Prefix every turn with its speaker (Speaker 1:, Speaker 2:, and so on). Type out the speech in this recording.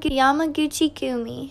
Speaker 1: Yamaguchi Gumi.